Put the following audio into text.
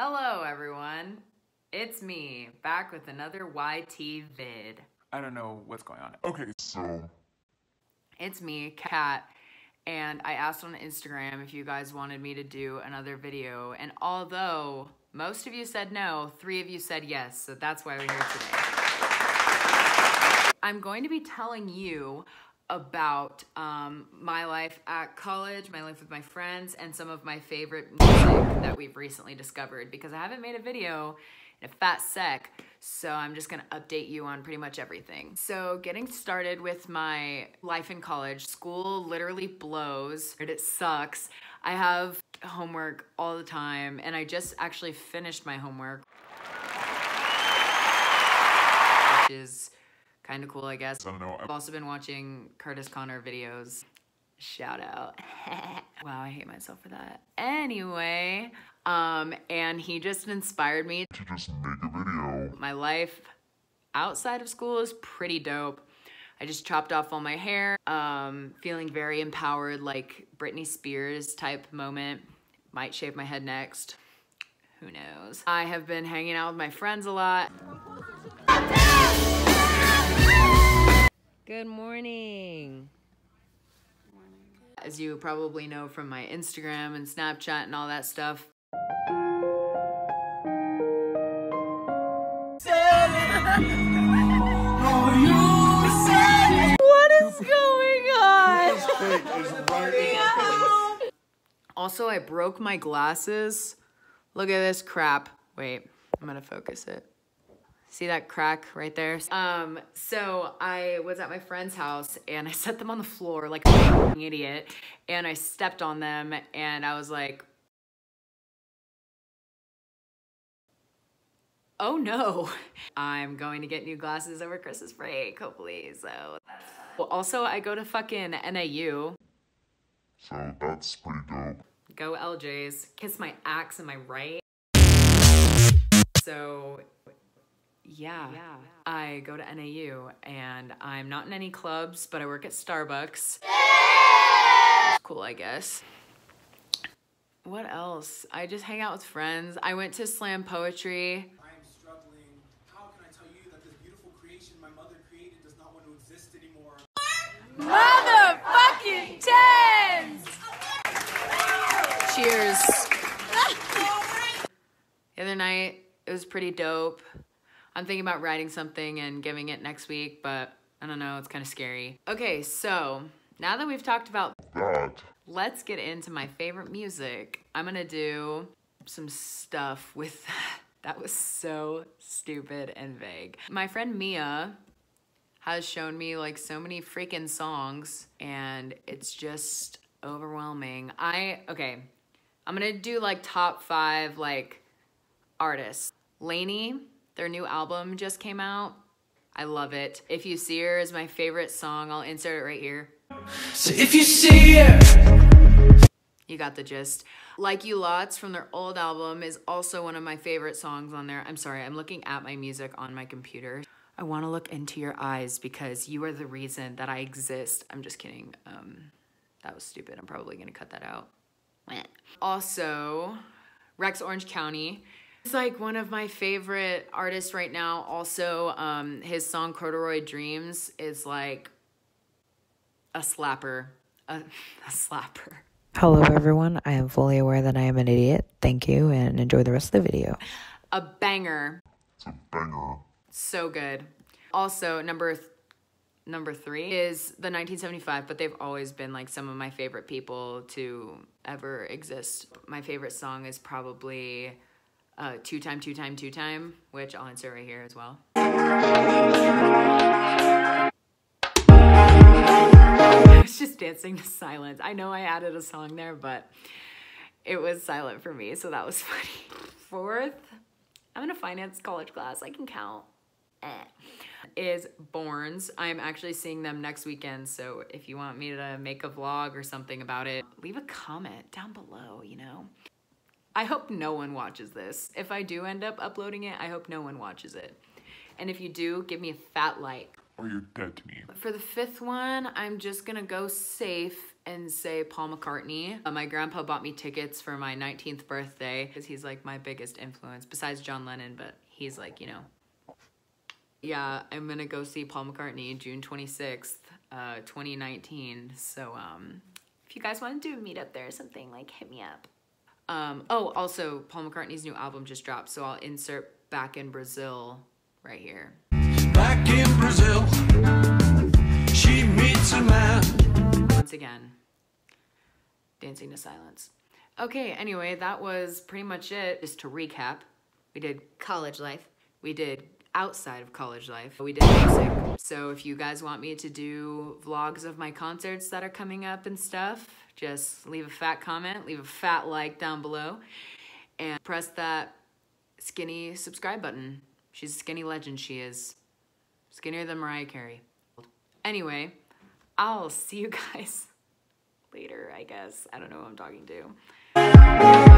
Hello, everyone. It's me, back with another YT vid. I don't know what's going on. Okay, so It's me, Kat, and I asked on Instagram if you guys wanted me to do another video, and although most of you said no, three of you said yes, so that's why we're here today. I'm going to be telling you about um, my life at college, my life with my friends, and some of my favorite music that we've recently discovered because I haven't made a video in a fat sec, so I'm just gonna update you on pretty much everything. So, getting started with my life in college, school literally blows, it sucks. I have homework all the time, and I just actually finished my homework, which is kind of cool, I guess. I don't know. I've also been watching Curtis Conner videos. Shout out. wow, I hate myself for that. Anyway, um, and he just inspired me. To just make a video. My life outside of school is pretty dope. I just chopped off all my hair, um, feeling very empowered, like Britney Spears type moment. Might shave my head next. Who knows? I have been hanging out with my friends a lot. Good morning. As you probably know from my Instagram and Snapchat and all that stuff. What is going on? Also, I broke my glasses. Look at this crap. Wait, I'm gonna focus it. See that crack right there? Um, so I was at my friend's house and I set them on the floor like a fucking idiot and I stepped on them and I was like, oh no, I'm going to get new glasses over Christmas break, hopefully. So, well, also I go to fucking NAU. So that's pretty dope. Go LJs. Kiss my axe in my right. So, yeah. I go to NAU and I'm not in any clubs, but I work at Starbucks. It's cool, I guess. What else? I just hang out with friends. I went to slam poetry. I am struggling. How can I tell you that this beautiful creation my mother created does not want to exist anymore? Motherfucking tens! Cheers. The other night, it was pretty dope. I'm thinking about writing something and giving it next week, but I don't know, it's kind of scary. Okay, so now that we've talked about That. let's get into my favorite music. I'm gonna do some stuff with that That was so stupid and vague. My friend Mia has shown me like so many freaking songs and it's just overwhelming. I okay, I'm gonna do like top five like artists. LANY, their new album just came out. I love it. If You See Her is my favorite song. I'll insert it right here. So if you see her, You got the gist. Like You Lots from their old album is also one of my favorite songs on there. I'm sorry, I'm looking at my music on my computer. I want to look into your eyes because you are the reason that I exist. I'm just kidding. Um, that was stupid. I'm probably going to cut that out. Also, Rex Orange County. It's like one of my favorite artists right now. Also, um, his song Corduroy Dreams is like a slapper. A, a slapper. Hello everyone, I am fully aware that I am an idiot. Thank you and enjoy the rest of the video. a banger. It's a banger. So good. Also, number th- number 3 is the 1975, but they've always been like some of my favorite people to ever exist. My favorite song is probably uh, Two Time, Two Time, Two Time, which I'll insert right here as well. I was just dancing to silence. I know I added a song there, but it was silent for me, so that was funny. Fourth, I'm in a finance college class. I can count. Eh. Is Borns. I'm actually seeing them next weekend, so if you want me to make a vlog or something about it, leave a comment down below, you know? I hope no one watches this. If I do end up uploading it, I hope no one watches it. And if you do, give me a fat like. Or you're dead to me. For the fifth one, I'm just gonna go safe and say Paul McCartney. Uh, my grandpa bought me tickets for my 19th birthday because he's like my biggest influence besides John Lennon, but he's like, you know. Yeah, I'm gonna go see Paul McCartney June 26th, uh, 2019. So, um, if you guys want to do a meet up there or something, like hit me up. Um, oh, also, Paul McCartney's new album just dropped, so I'll insert Back in Brazil right here. Back in Brazil, she meets a man. Once again, Dancing to Silence. Okay, anyway, that was pretty much it. Just to recap, we did college life, we did outside of college life, we did music. So if you guys want me to do vlogs of my concerts that are coming up and stuff, just leave a fat comment, leave a fat like down below, and press that skinny subscribe button. She's a skinny legend, she is. Skinnier than Mariah Carey. Anyway, I'll see you guys later, I guess. I don't know who I'm talking to.